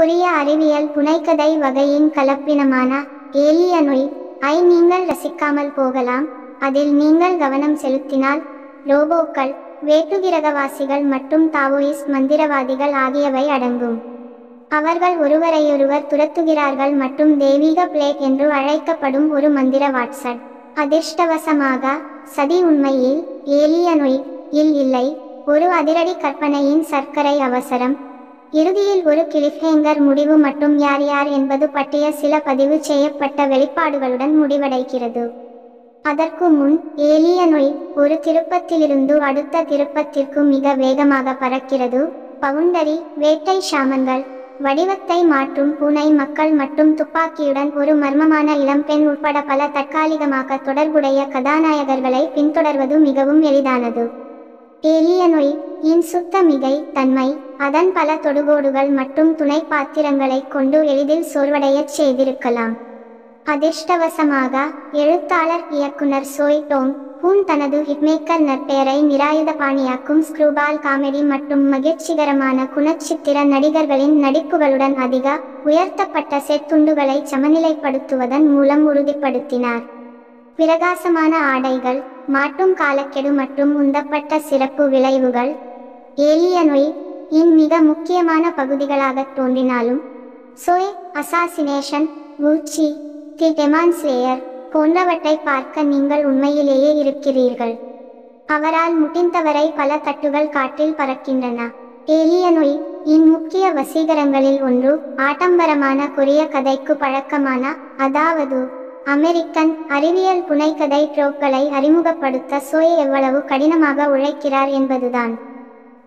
கொரிய அறிவியல் புனைக்கதை வகையின் கலப்பினமான ஏலியனுள் ஐ நீங்கள் ரசிக்காமல் போகலாம். அதில் நீங்கள் கவனம் செலுத்தினால் ரோபோக்கள் வேற்றுகிரகவாசிகள் மற்றும் தாவோயிஸ்ட் மந்திரவாதிகள் ஆகியவை அடங்கும். அவர்கள் ஒருவரையொருவர் துரத்துகிறார்கள் மற்றும் தெய்வீக பிளேக் என்று அழைக்கப்படும் ஒரு மந்திர வாட்சட் அதிர்ஷ்டவசமாக சதி உண்மையில் ஏலியனொய் இல் இல்லை. ஒரு அதிரடி கற்பனையின் சர்க்கரை அவசரம். இறுதியில் ஒரு கிளிஃப்ஹேங்கர் முடிவு மற்றும் யார் யார் என்பது பற்றிய சில பதிவு செய்யப்பட்ட வெளிப்பாடுகளுடன் முடிவடைகிறது. அதற்கு முன் ஏலியனொய் ஒரு திருப்பத்திலிருந்து அடுத்த திருப்பத்திற்கு மிக வேகமாக பறக்கிறது. பவுண்டரி வேட்டை ஷாமன்கள் வடிவத்தை மாற்றும் பூனை மக்கள் மற்றும் துப்பாக்கியுடன் ஒரு மர்மமான இளம்பெண் உட்பட பல தற்காலிகமாக தொடர்புடைய கதாநாயகர்களை பின்தொடர்வது மிகவும் எளிதானது. ஏலியனொய் இன் சுத்த மிகை தன்மை அதன் பல தொடுகோடுகள் மற்றும் துணை பாத்திரங்களை கொண்டு எளிதில் சோர்வடையச் செய்திருக்கலாம். அதிர்ஷ்டவசமாக எழுத்தாளர் இயக்குனர் சோய் டோங் ஹூன் தனது ஹிட்மேக்கர் நற்பெயரை நிராயுதபாணியாக்கும் ஸ்க்ரூபால் காமெடி மற்றும் மகிழ்ச்சிகரமான குணச்சித்திர நடிகர்களின் நடிப்புகளுடன் அதிக உயர்த்தப்பட்ட செத்துண்டுகளை சமநிலைப்படுத்துவதன் மூலம் உறுதிப்படுத்தினார். பிரகாசமான ஆடைகள் மாட்டும் காலக்கெடு மற்றும் உந்தப்பட்ட சிறப்பு விளைவுகள். ஏலியனொய் இன் மிக முக்கியமான பகுதிகளாக தோன்றினாலும் சோய் அசாசினேஷன் வூச்சி தி டெமான்ஸ்லேயர் போன்றவற்றை பார்க்க நீங்கள் உண்மையிலேயே இருக்கிறீர்கள். அவரால் முடிந்தவரை பல தட்டுகள் காற்றில் பறக்கின்றன. ஏலியனொய் இன் முக்கிய வசீகரங்களில் ஒன்று ஆடம்பரமான கொரிய கதைக்கு பழக்கமான அதாவது அமெரிக்கன் அறிவியல் புனைகதை ட்ரோப்களை அறிமுகப்படுத்த சோய் எவ்வளவு கடினமாக உழைக்கிறார் என்பதுதான்.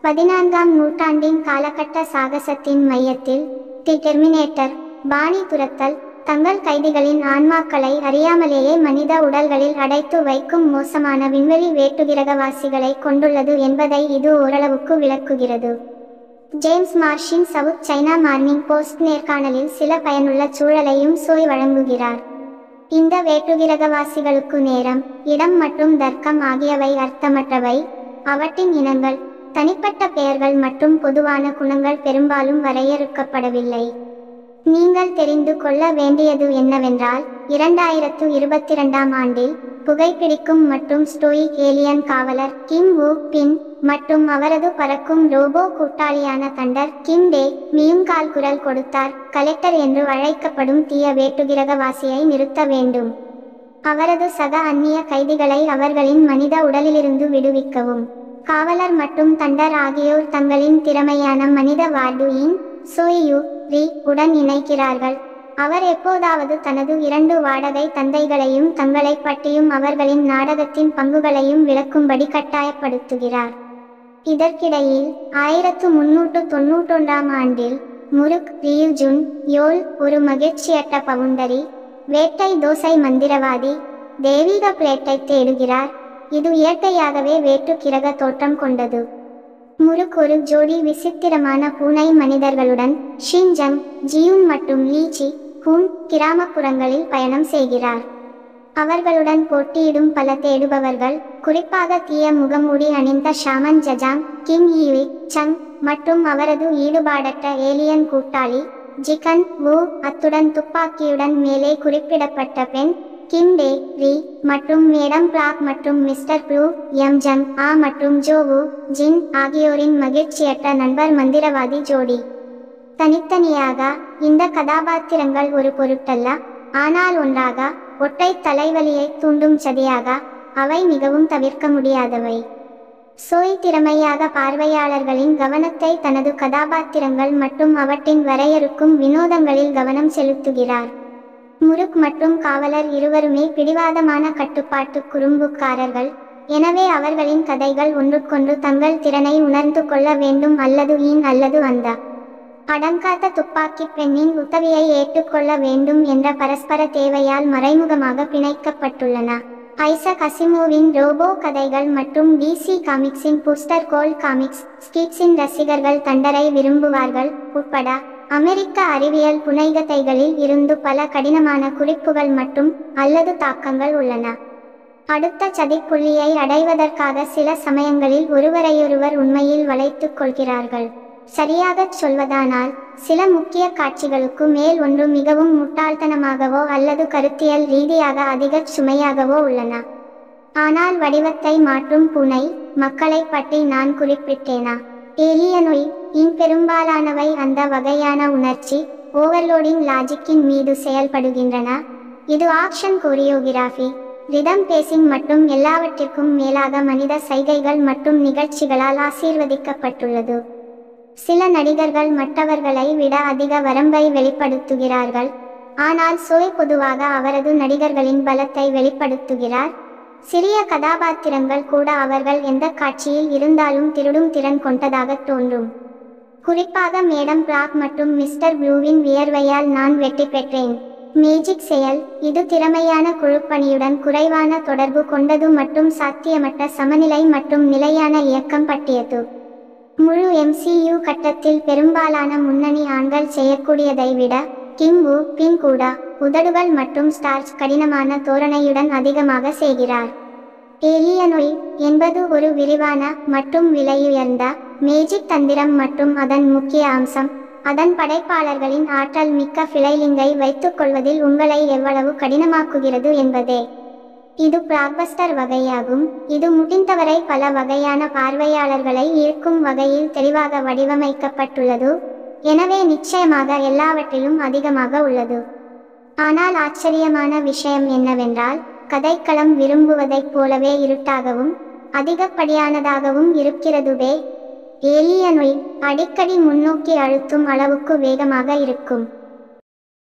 பதினான்காம் நூற்றாண்டின் காலகட்ட சாகசத்தின் மையத்தில் தி டெர்மினேட்டர் பாணி துரத்தல் தங்கள் கைதிகளின் ஆன்மாக்களை அறியாமலேயே மனித உடல்களில் அடைத்து வைக்கும் மோசமான விண்வெளி வேட்டுகிரகவாசிகளை கொண்டுள்ளது என்பதை இது ஓரளவுக்கு விளக்குகிறது. ஜேம்ஸ் மார்ஷின் சவுத் சைனா மார்னிங் போஸ்ட் நேர்காணலில் சில பயனுள்ள சூழலையும் சோய் வழங்குகிறார். இந்த வேற்றுகிரகவாசிகளுக்கு நேரம் இடம் மற்றும் தர்க்கம் ஆகியவை அர்த்தமற்றவை. அவற்றின் இனங்கள் தனிப்பட்ட பெயர்கள் மற்றும் பொதுவான குணங்கள் பெரும்பாலும் வரையறுக்கப்படவில்லை. நீங்கள் தெரிந்து கொள்ள வேண்டியது என்னவென்றால் இரண்டாயிரத்து இருபத்தி இரண்டாம் ஆண்டில் புகைப்பிடிக்கும் மற்றும் ஸ்டோயிக் ஏலியன் காவலர் கிம் வூ பின் மற்றும் அவரது பறக்கும் ரோபோ கூட்டாளியான தண்டர் கிம் டே மியுங்கால் குரல் கொடுத்தார். கலெக்டர் என்று அழைக்கப்படும் தீய வேட்டுகிரகவாசியை நிறுத்த வேண்டும். அவரது சக அந்நிய கைதிகளை அவர்களின் மனித உடலிலிருந்து விடுவிக்கவும். காவலர் மற்றும் தண்டர் ஆகியோர் தங்களின் திறமையான மனித வார்டுயின் சோயு ரி உடன் இணைக்கிறார்கள். அவர் எப்போதாவது தனது இரண்டு வாடகை தந்தைகளையும் தங்களை பற்றியும் அவர்களின் நாடகத்தின் பங்குகளையும் விளக்கும்படி கட்டாயப்படுத்துகிறார். இதற்கிடையில் ஆயிரத்து முன்னூற்று தொன்னூற்றொன்றாம் ஆண்டில் முருக் ரியுஜுன் யோல் ஒரு மகிழ்ச்சியற்ற பவுண்டரி வேட்டை தோசை மந்திரவாதி தெய்வீக பிளேட்டை தேடுகிறார். இது இயற்கையாகவே வேற்று கிரக தோற்றம் கொண்டது. முருக் ஒரு ஜோடி விசித்திரமான பூனை மனிதர்களுடன் ஷின்ஜங் ஜியூன் மற்றும் லீச்சி ஹூன் கிராமப்புறங்களில் பயணம் செய்கிறார். அவர்களுடன் போட்டியிடும் பல தேடுபவர்கள் குறிப்பாக தீய முகமூடி அணிந்த ஷாமன் ஜஜாங் கிம் ஈவி சங் மற்றும் அவரது ஈடுபாடற்ற ஏலியன் கூட்டாளி ஜிகன் வு அத்துடன் துப்பாக்கியுடன் மேலே குறிப்பிடப்பட்ட பெண் கிம் டே ரி மற்றும் மேடம் பிளாக் மற்றும் மிஸ்டர் ப்ளூ எம் ஜங் ஆ மற்றும் ஜோவு ஜின் ஆகியோரின் மகிழ்ச்சியற்ற நண்பர் மந்திரவாதி ஜோடி. தனித்தனியாக இந்த கதாபாத்திரங்கள் ஒரு பொருட்டல்ல ஆனால் ஒன்றாக ஒற்றை தலைவலியை தூண்டும் சதியாக அவை மிகவும் தவிர்க்க முடியாதவை. சோய் திறமையாக பார்வையாளர்களின் கவனத்தை தனது கதாபாத்திரங்கள் மற்றும் அவற்றின் வரையறுக்கும் வினோதங்களில் கவனம் செலுத்துகிறார். முருக் மற்றும் காவலர் இருவருமே பிடிவாதமான கட்டுப்பாட்டு குறும்புக்காரர்கள். எனவே அவர்களின் கதைகள் ஒன்றுக்கொன்று தங்கள் திறனை உணர்ந்து கொள்ள வேண்டும் அல்லது ஈன் அல்லது அந்த படங்காத்த துப்பாக்கி பெண்ணின் உதவியை ஏற்றுக்கொள்ள வேண்டும் என்ற பரஸ்பர தேவையால் மறைமுகமாக பிணைக்கப்பட்டுள்ளன. ஐசக் அசிமோவின் ரோபோ கதைகள் மற்றும் டிசி காமிக்ஸின் புஸ்டர் கோல் காமிக்ஸ் ஸ்கிட்ஸின் ரசிகர்கள் தண்டரை விரும்புவார்கள் உட்பட அமெரிக்க அறிவியல் புனைகதைகளில் இருந்து பல கடினமான குறிப்புகள் மற்றும் அல்லது தாக்கங்கள் உள்ளன. அடுத்த சதிப்புள்ளியை அடைவதற்காக சில சமயங்களில் ஒருவரையொருவர் உண்மையில் வளைத்துக் கொள்கிறார்கள். சரியாகச் சொல்வதானால் சில முக்கிய காட்சிகளுக்கு மேல் ஒன்று மிகவும் முட்டாள்தனமாகவோ அல்லது கருத்தியல் ரீதியாக அதிக சுமையாகவோ உள்ளன. ஆனால் வடிவத்தை மாற்றும் புனை மக்களை பற்றி நான் குறிப்பிட்டேனா? ஏலியனொய் இன் பெரும்பாலானவை அந்த வகையான உணர்ச்சி ஓவர்லோடிங் லாஜிக்கின் மீது செயல்படுகின்றன. இது ஆக்ஷன் கோரியோகிராஃபி ரிதம் பேசிங் மற்றும் எல்லாவற்றிற்கும் மேலாக மனித சைகைகள் மற்றும் நிகழ்ச்சிகளால் ஆசீர்வதிக்கப்பட்டுள்ளது. சில நடிகர்கள் மற்றவர்களை விட அதிக வரம்பை வெளிப்படுத்துகிறார்கள். ஆனால் சோய் பொதுவாக அவரது நடிகர்களின் பலத்தை வெளிப்படுத்துகிறார். சிறிய கதாபாத்திரங்கள் கூட அவர்கள் எந்த காட்சியில் இருந்தாலும் திருடும் திறன் கொண்டதாக தோன்றும். குறிப்பாக மேடம் பிராக் மற்றும் மிஸ்டர் ப்ளூவின் வியர்வையால் நான் வெற்றி பெற்றேன். மேஜிக் செயல் இது திறமையான குழுப்பணியுடன் குறைவான தொடர்பு கொண்டது மற்றும் சாத்தியமற்ற சமநிலை மற்றும் நிலையான இயக்கம் பற்றியது. முழு எம்சியு கட்டத்தில் பெரும்பாலான முன்னணி ஆண்கள் செய்யக்கூடியதை விட கிங் வு பின் கூட உதடுகள் மற்றும் ஸ்டார்ச் கடினமான தோரணையுடன் அதிகமாக செய்கிறார். ஏலியனொய் என்பது ஒரு விரிவான மற்றும் விலையுயர்ந்த மேஜிக் தந்திரம் மற்றும் அதன் முக்கிய அம்சம். அதன் படைப்பாளர்களின் ஆற்றல் மிக்க ஃபிளைலிங்கை வைத்துக் கொள்வதில் உங்களை எவ்வளவு கடினமாக்குகிறது என்பதே. இது பிளாக்பஸ்டர் வகையாகும். இது முடிந்தவரை பல வகையான பார்வையாளர்களை ஈர்க்கும் வகையில் தெளிவாக வடிவமைக்கப்பட்டுள்ளது. எனவே நிச்சயமாக எல்லாவற்றிலும் அதிகமாக உள்ளது. ஆனால் ஆச்சரியமான விஷயம் என்னவென்றால் கதைக்களம் விரும்புவதைப் போலவே இருட்டாகவும் அதிகப்படியானதாகவும் இருக்கிறதுவே. ஏலியனுள் அடிக்கடி முன்னோக்கி அழுத்தும் அளவுக்கு வேகமாக இருக்கும்.